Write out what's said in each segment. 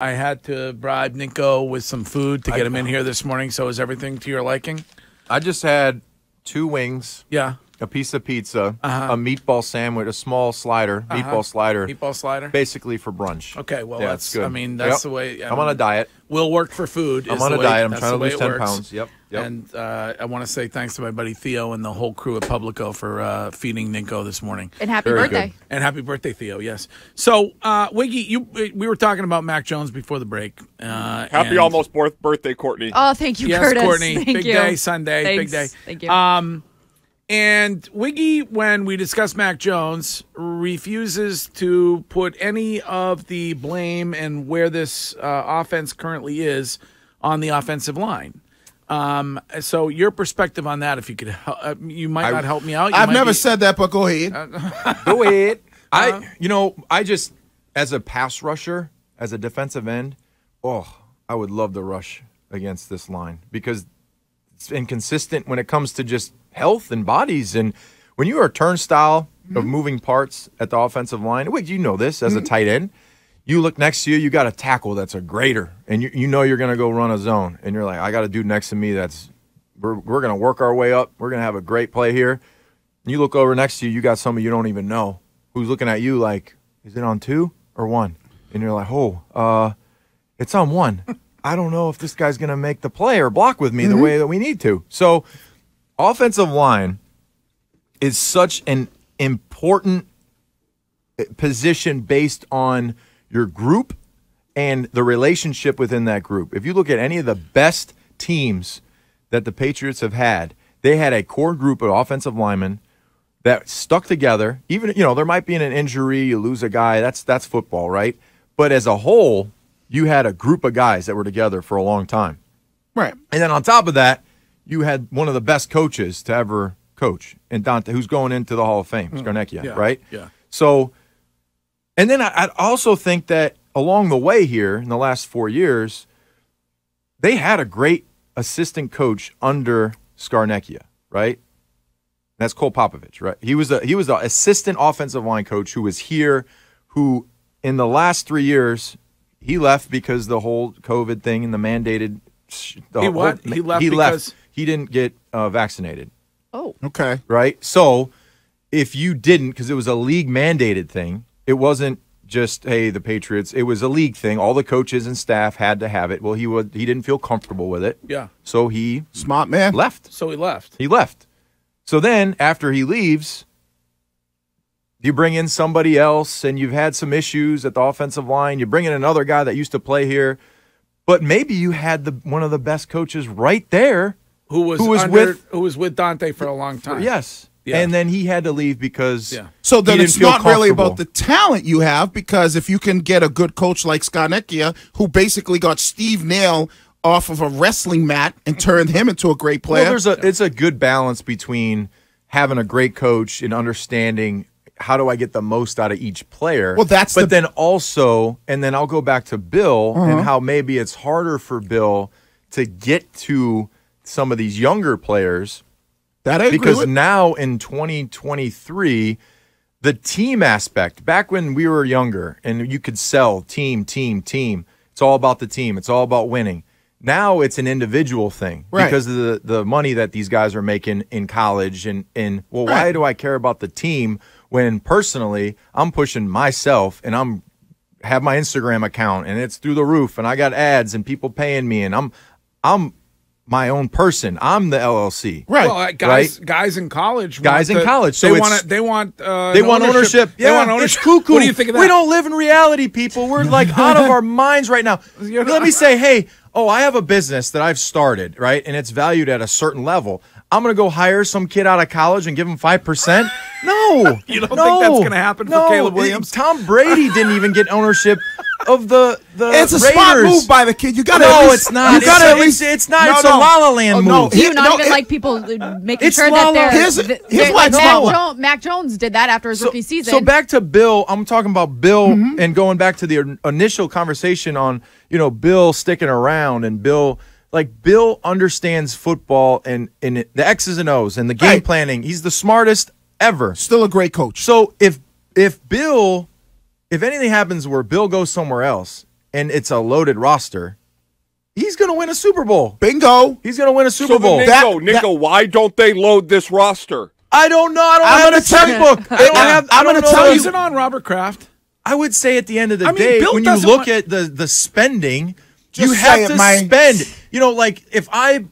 I had to bribe Nico with some food to get him in here this morning. So is everything to your liking? I just had two wings, Yeah. A piece of pizza, Uh-huh. a meatball sandwich, a small slider, meatball slider, Meatball slider. basically for brunch. Okay, well, Yeah, that's. good. I mean, that's Yep. the way. I I'm on a mean, diet. Will work for food. I'm is on the a way- diet. I'm trying to lose 10 works. pounds. Yep. Yep. And uh, I want to say thanks to my buddy Theo and the whole crew at Publico for uh, feeding Ninko this morning. And happy Very birthday. good. And happy birthday, Theo! Yes. So, uh, Wiggy, you we were talking about Mac Jones before the break. Uh, Happy and- almost birth- birthday, Courtney. Oh, thank you, Yes, Curtis. Courtney. Thank big you. day Sunday. Big day. Thank you. Um, and Wiggy, when we discuss Mac Jones, refuses to put any of the blame and where this uh, offense currently is on the offensive line. Um, so your perspective on that, if you could, hel- uh, you might not help me out. You I've never be- said that, but go ahead. Do it. Uh-huh. I, you know, I just as a pass rusher, as a defensive end, oh, I would love to rush against this line because it's inconsistent when it comes to just health and bodies. And when you are a turnstile of mm-hmm. moving parts at the offensive line, wait, you know this as a mm-hmm. tight end. You look next to you, you got a tackle that's a grader, and you, you know you're going to go run a zone. And you're like, I got a dude next to me that's, we're, we're going to work our way up. We're going to have a great play here. And you look over next to you, you got somebody you don't even know who's looking at you like, is it on two or one? And you're like, oh, uh, it's on one. I don't know if this guy's going to make the play or block with me the mm-hmm. way that we need to. So, offensive line is such an important uh, position based on your group and the relationship within that group. If you look at any of the best teams that the Patriots have had, they had a core group of offensive linemen that stuck together. Even you know there might be an injury, you lose a guy. That's that's football, right? But as a whole, you had a group of guys that were together for a long time. Right. And then on top of that, you had one of the best coaches to ever coach, and Dante, who's going into the Hall of Fame, mm. Scarnecchia, yeah, right? yeah. So, and then I, I also think that along the way here in the last four years, they had a great assistant coach under Scarnecchia, right? That's Cole Popovich, right? He was a he was the assistant offensive line coach who was here, who in the last three years he left because the whole COVID thing and the mandated. The He whole- what? He left He because- left. He didn't get uh, vaccinated oh, Okay. right? So if you didn't, because it was a league mandated thing, it wasn't just hey the Patriots. It was a league thing. All the coaches and staff had to have it. Well, he was he didn't feel comfortable with it, Yeah. so he Smart man. left. So he left. He left. So then after he leaves. You bring in somebody else, and you've had some issues at the offensive line. You bring in another guy that used to play here, but maybe you had the one of the best coaches right there Who was Who was under- with- who was with Dante for a long time? Yes. Yeah. And then he had to leave because Yeah. So then he it's didn't feel not really about the talent you have because if you can get a good coach like Scarnecchia, who basically got Steve Neal off of a wrestling mat and turned him into a great player. Well, there's a it's a good balance between having a great coach and understanding how do I get the most out of each player. Well, that's but the- then also, and then I'll go back to Bill and uh-huh. how maybe it's harder for Bill to get to some of these younger players that I agree because now in 2023 the team aspect back when we were younger and you could sell team team team it's all about the team it's all about winning. Now it's an individual thing Right. because of the, the money that these guys are making in college and and well why do i care about the team when personally i'm pushing myself and i'm have my instagram account and it's through the roof and i got ads and people paying me and i'm i'm my own person i'm the llc right. Well, uh, guys, Right? guys in college, Guys in to- college, so they want they want uh, They want ownership. They Yeah, want ownership. It's cuckoo. What do you think of that? We don't live in reality, people. We're like out of our minds right now. Let me say, hey, oh, I have a business that I've started, right, and it's valued at a certain level. I'm gonna go hire some kid out of college and give him five percent. No, You don't think that's gonna happen for. Caleb Williams? Tom Brady didn't even get ownership of the the. it's a Raiders. smart move by the kid. You got to. No, it's not. You It's got a- to. it's- it's not. No, It's a La La Land move. do you not no, even it- like people making It's sure La La- that they're, Here's- th- here's they're- why like Mac, La La- Jo- Mac Jones did that after his rookie season. So back to Bill, I'm talking about Bill Mm-hmm. and going back to the initial conversation on, you know, Bill sticking around and Bill like Bill understands football and and the X's and O's and the game Right. planning. He's the smartest ever. Still a great coach. So if if Bill if anything happens where Bill goes somewhere else and it's a loaded roster, he's going to win a Super Bowl. Bingo. He's going to win a Super So Bowl. then, That- Nico, Nico, why don't they load this roster? I don't know. I don't I'm have gonna tell you- checkbook. I don't I'm- have. I I'm gonna tell you- Is it on Robert Kraft? I would say at the end of the I mean, day, Bill when you look want- at the the spending, Just you have it, to man. spend. You know, like if I,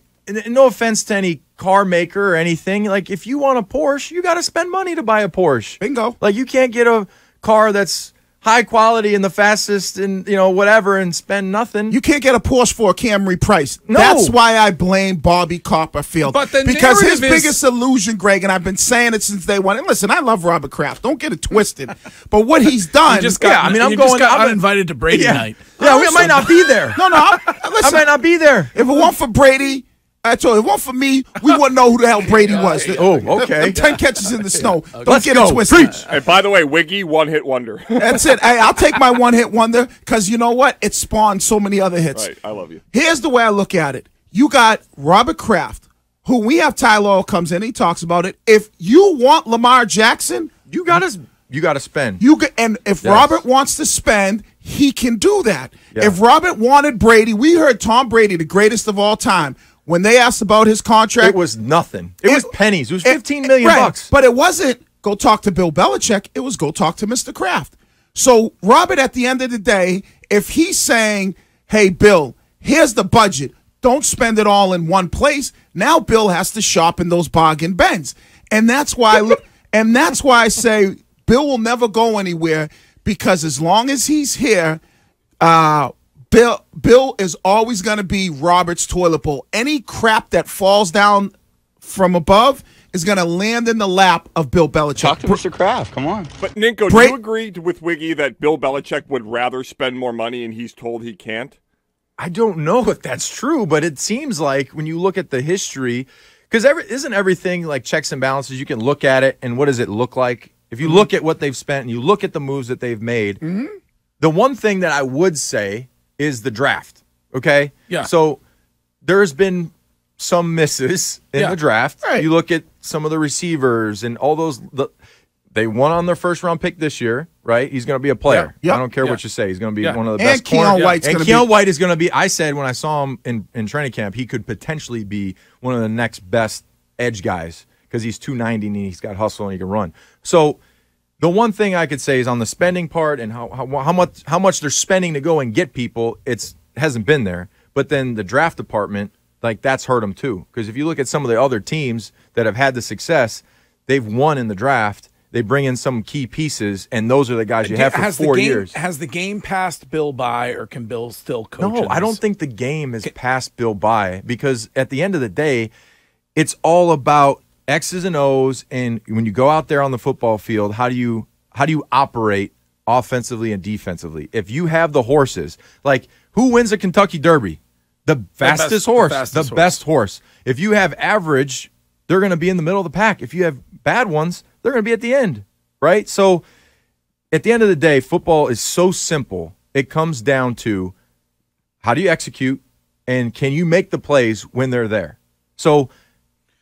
no offense to any car maker or anything, like if you want a Porsche, you got to spend money to buy a Porsche. Bingo. Like you can't get a car that's high quality and the fastest and you know whatever and spend nothing. You can't get a Porsche for a Camry price. No. That's why I blame Bobby Copperfield. But the because his is- biggest illusion, Greg, and I've been saying it since day one. And listen, I love Robert Kraft. Don't get it twisted. but what he's done, You just got, Yeah, I mean, I'm you going- Just got I'm- uninvited to Brady yeah, night. Yeah, we might not be there. no, no. I'm- I might not be there. If it weren't for Brady, I told you, if it weren't for me, we wouldn't know who the hell Brady was. Oh, Them- okay. them ten catches in the snow. Don't Let's get go. it twisted. And by the way, Wiggy, one hit wonder. That's it. Hey, I'll take my one hit wonder because you know what? It spawned so many other hits. right, I love you. Here's the way I look at it. You got Robert Kraft, who we have Tyler comes in, he talks about it. If you want Lamar Jackson, You got to. You got to spend. you get, and if Yes. Robert wants to spend, he can do that. Yeah. If Robert wanted Brady, we heard Tom Brady, the greatest of all time, when they asked about his contract. It was nothing. It, was pennies. It was it- fifteen million right. bucks. But it wasn't go talk to Bill Belichick. It was go talk to Mr. Kraft. So Robert, at the end of the day, if he's saying, "Hey, Bill, here's the budget. Don't spend it all in one place," now Bill has to shop in those bargain bins, and that's why. and that's why I say Bill will never go anywhere because as long as he's here, uh, Bill Bill is always going to be Robert's toilet bowl. Any crap that falls down from above is going to land in the lap of Bill Belichick. Talk to Mr. Kraft. Come on. But Ninko, Bra- do you agree with Wiggy that Bill Belichick would rather spend more money and he's told he can't? I don't know if that's true, but it seems like when you look at the history, because every, isn't everything like checks and balances? You can look at it and what does it look like? If you look at what they've spent and you look at the moves that they've made, mm-hmm. the one thing that I would say is the draft. Okay. Yeah. So there's been some misses in Yeah. the draft. Right. You look at some of the receivers and all those. The, they won on their first round pick this year, right? He's going to be a player. Yeah. I don't care Yeah. what you say. He's going to be one of the And best. Keion White's and Keion be- White is going to be. I said when I saw him in, in training camp, he could potentially be one of the next best edge guys because he's 290 and he's got hustle and he can run. So the one thing I could say is on the spending part and how, how, how much how much they're spending to go and get people, it's hasn't been there. But then the draft department, like that's hurt them too. Because if you look at some of the other teams that have had the success, they've won in the draft. They bring in some key pieces, and those are the guys you have for has four the game, years. Has the game passed Bill by, or can Bill still coach? No, I don't think the game has passed Bill by because at the end of the day, it's all about X's and O's. And when you go out there on the football field, how do you how do you operate offensively and defensively? If you have the horses, like who wins a Kentucky Derby? The fastest best- horse, the, fastest horse. best horse. If you have average, they're going to be in the middle of the pack. If you have bad ones, they're going to be at the end, right? So at the end of the day, football is so simple. It comes down to how do you execute and can you make the plays when they're there? So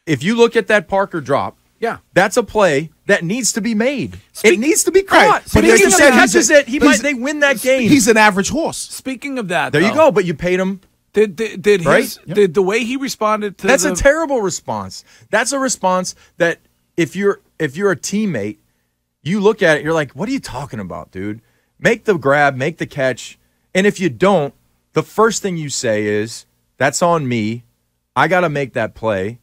if you look at that Parker drop, Yeah. that's a play that needs to be made. Speak- it needs to be Right. caught. But Speaking like you of said, catches a- it, he might they win that game. He's an average horse. Speaking of that, there you go, but you paid him. Did did, did his Right? did the way he responded to That's the, a terrible response. That's a response that if you're if you're a teammate, you look at it, you're like, what are you talking about, dude? Make the grab, make the catch. And if you don't, the first thing you say is, that's on me. I gotta make that play.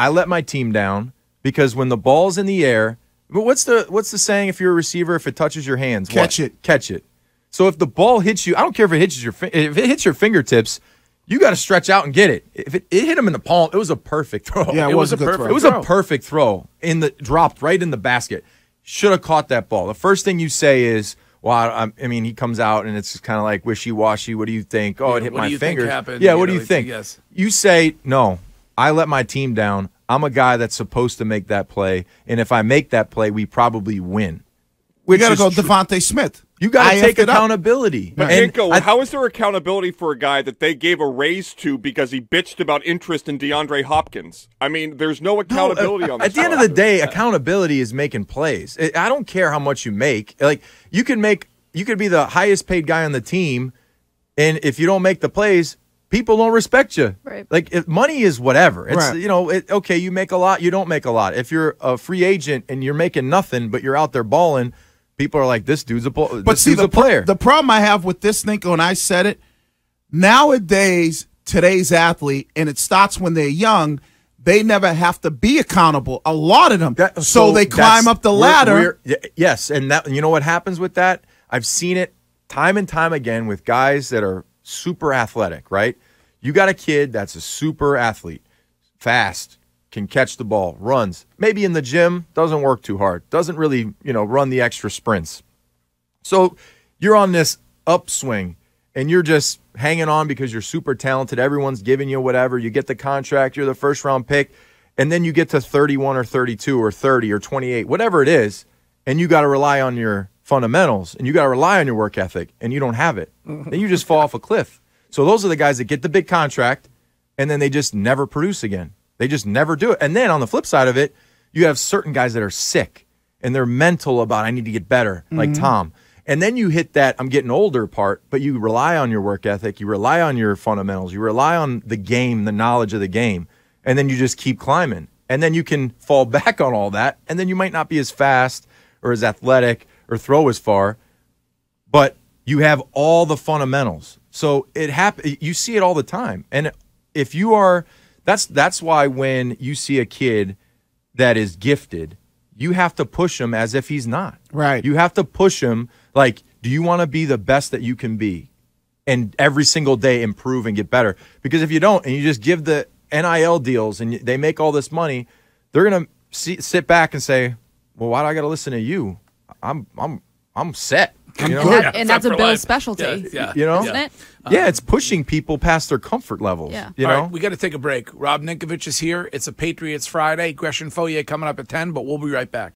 I let my team down because when the ball's in the air, but what's the what's the saying if you're a receiver, if it touches your hands? Catch what? it. Catch it. So if the ball hits you, I don't care if it hits your if it hits your fingertips, you got to stretch out and get it. If it, it hit him in the palm, it was a perfect throw. Yeah, it, It was, was a perfect- throw. It was a perfect throw in the dropped right in the basket. Should have caught that ball. The first thing you say is, "Well, I, I mean, he comes out and it's kind of like wishy washy. What do you think? Oh, Yeah, it hit my do you fingers. happened? Yeah, You what do you think? yes. You say, "No, I let my team down. I'm a guy that's supposed to make that play, and if I make that play, we probably win." We Which got to go true. DeVonta Smith. You got to take effed it up. accountability. But And Ninko, I- how is there accountability for a guy that they gave a raise to because he bitched about interest in DeAndre Hopkins? I mean, there's no accountability No, on uh, this. At the end of the roster. day, accountability is making plays. I I don't care how much you make. Like you can make, you could be the highest paid guy on the team, And if you don't make the plays, people don't respect you. Right. Like if money is whatever. It's Right. you know, it, okay, you make a lot, you don't make a lot. If you're a free agent and you're making nothing, but you're out there balling, people are like, this dude's a ball, But this see, the, a player. the problem I have with this, Nico, and I said it, nowadays, today's athlete, and it starts when they're young, they never have to be accountable. A lot of them. That- so, they climb up the we're- ladder. we're- yes, and that you know what happens with that? I've seen it time and time again with guys that are super athletic, right? You got a kid that's a super athlete, fast, can catch the ball, runs. Maybe in the gym, doesn't work too hard, doesn't really, you know, run the extra sprints. So you're on this upswing and you're just hanging on because you're super talented. Everyone's giving you whatever. You get the contract, you're the first round pick, and then you get to 31 or 32 or 30 or 28, whatever it is, and you got to rely on your fundamentals and you got to rely on your work ethic and you don't have it. then you just fall off a cliff. So those are the guys that get the big contract and then they just never produce again. They just never do it. And then on the flip side of it, you have certain guys that are sick and they're mental about I need to get better, like mm-hmm. Tom. And then you hit that I'm getting older part, but you rely on your work ethic, you rely on your fundamentals, you rely on the game, the knowledge of the game, and then you just keep climbing. And then you can fall back on all that, and then you might not be as fast or as athletic or throw as far, but you have all the fundamentals. So it happen you see it all the time. And if you are that's that's why when you see a kid that is gifted, you have to push him as if he's not. Right. You have to push him like do you want to be the best that you can be? And every single day improve and get better. Because if you don't and you just give the NIL deals and they make all this money, they're going to sit back and say, "Well, why do I got to listen to you? I'm I'm I'm set." You know? good. That- and that's a Bill's specialty. Yeah, yeah. You know? Isn't it? Yeah, it's pushing people past their comfort levels. Yeah. You All know? right, we got to take a break. Rob Ninkovich is here. It's a Patriots Friday. Gresh and Fauria coming up at 10, but we'll be right back.